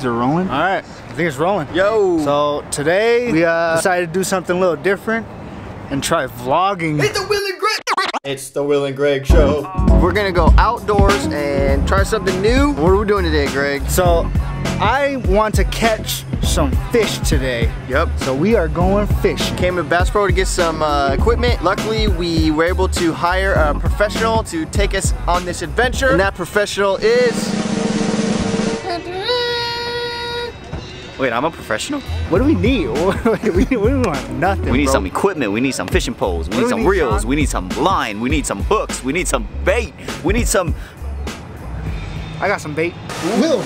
Is it rolling? All right, I think it's rolling. Yo. So today we uh, decided to do something a little different and try vlogging. It's the Will and Greg. It's the Will and Greg show. We're gonna go outdoors and try something new. What are we doing today, Greg? So I want to catch some fish today. Yep. So we are going fishing. Came to Bass Pro to get some uh, equipment. Luckily, we were able to hire a professional to take us on this adventure. And that professional is... Wait, I'm a professional? What do we need? we, we don't have nothing, We need bro. some equipment, we need some fishing poles, we What need do we some need, reels, Sean? we need some line, we need some hooks, we need some bait, we need some... I got some bait. Will,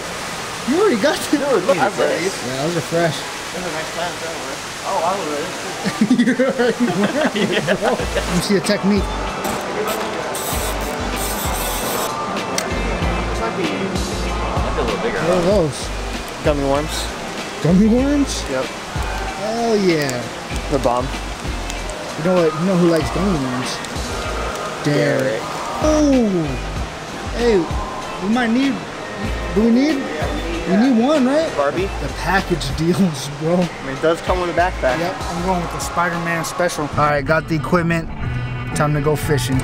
you already got it. look at Yeah, those are fresh. Oh, You're already wearing it, bro. Let me see the technique. That's a little bigger. What are those? Gummy worms. Gummy worms? Yep. Hell yeah. The bomb. You know what? You know who likes gummy worms? Derek. Oh. Hey, we might need. Do we need? We need one, right? Barbie. The package deals, bro. I mean, it does come with a backpack. Yep, I'm going with the Spider-Man special. All right, got the equipment. Time to go fishing.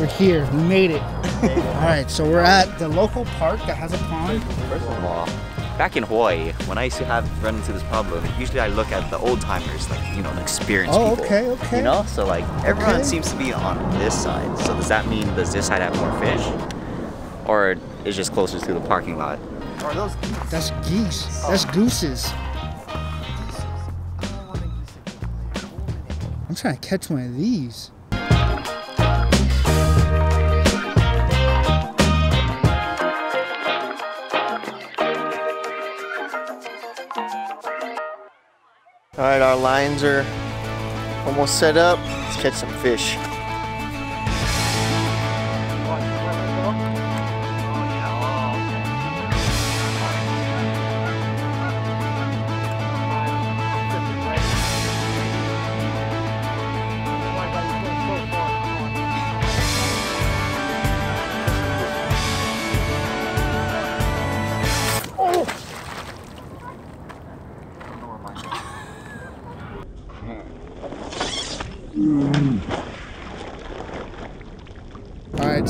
We're here. We made it. All right, so we're at the local park that has a pond. First of all, back in Hawaii, when I used to have run into this problem, usually I look at the old timers, like, you know, the experienced Oh, people. okay, okay. You know, so like everyone Okay. seems to be on this side. So does that mean does this side have more fish? Or is just closer to the parking lot? Are those That's geese. That's gooses. I'm trying to catch one of these. All right, our lines are almost set up. Let's catch some fish.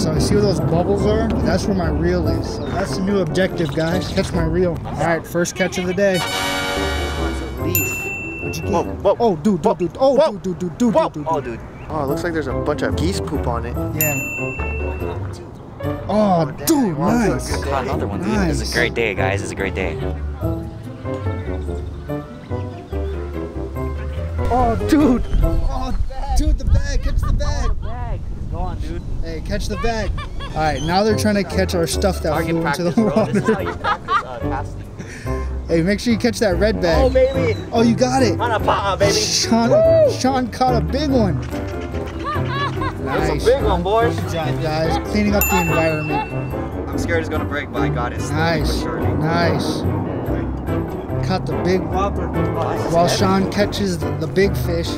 So I see where those bubbles are. That's where my reel is. So that's the new objective, guys. Catch my reel. All right, first catch of the day. What'd you get? Whoa, whoa. Oh, dude, dude, dude. Oh, Whoa. dude, dude, dude, dude, Whoa. dude, dude. Oh, dude. Oh, it looks like there's a bunch of geese poop on it. Yeah. Oh, oh dude, Wow, nice. that's good Caught another one, dude. This is a great day, guys. This is a great day. Oh, dude. Oh, dude, the bag. Catch the bag. Bag. Go on, dude. Hey, catch the bag. All right, now they're trying to catch our stuff that flew into the water. This is how you practice uh. Hey, make sure you catch that red bag. Oh, baby. Oh, you got it. On a paw, baby. Sean, Sean caught a big one. That's Nice. a big one, boys. Good job, guys. Cleaning up the environment. I'm scared it's gonna break, but I got it. Nice. Nice. Caught the big whopper. While Sean catches the, the big fish,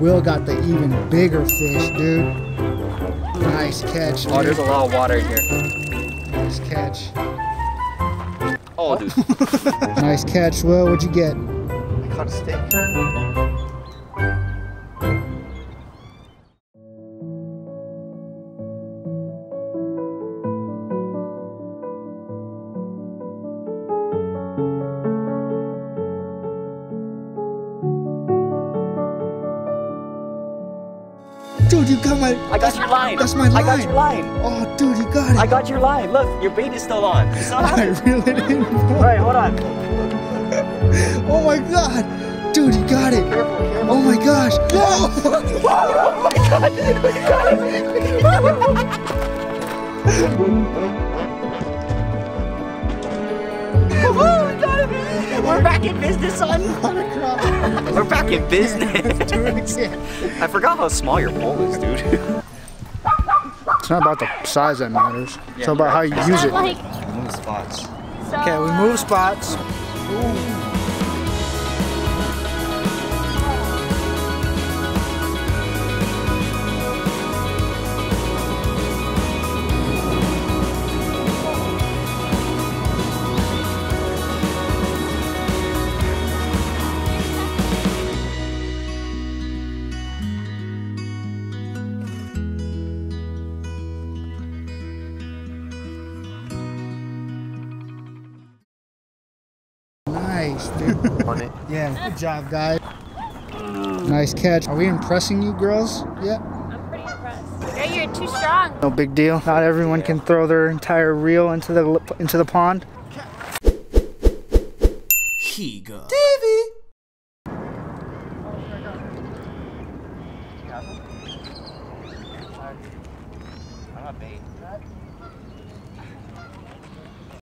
Will got the even bigger fish, dude. Nice catch, Oh, there's a lot of water in here. Nice catch. Oh, dude. Nice catch, Will. What'd you get? I caught a steak. Dude, you got my. I got your line. That's my I got line. your line. Oh, dude, you got it. I got your line. Look, your bait is still on. I it. it in. All right, hold on. Oh my god. Dude, you got it. Oh my gosh. Whoa. Oh We're oh back in business, son. We're back in business. Do it again. I forgot how small your pole is, dude. It's not about the size that matters. It's about how you use it. Like, Move spots. Okay, we move uh, spots. beast, dude. on it. yeah, good job, guys. Nice catch. Are we impressing you girls yet? I'm pretty impressed. Yeah, you're too strong. No big deal. Not everyone can throw their entire reel into the into the pond. I'm not bait.